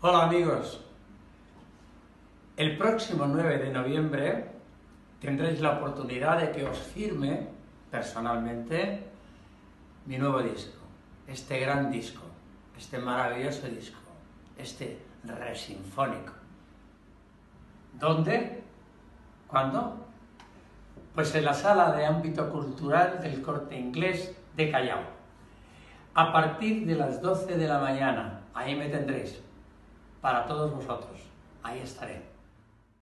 Hola amigos, el próximo 9 de noviembre tendréis la oportunidad de que os firme personalmente mi nuevo disco, este gran disco, este maravilloso disco, este re sinfónico. ¿Dónde? ¿Cuándo? Pues en la sala de ámbito cultural del corte inglés de Callao. A partir de las 12 de la mañana, ahí me tendréis, para todos vosotros, ahí estaré.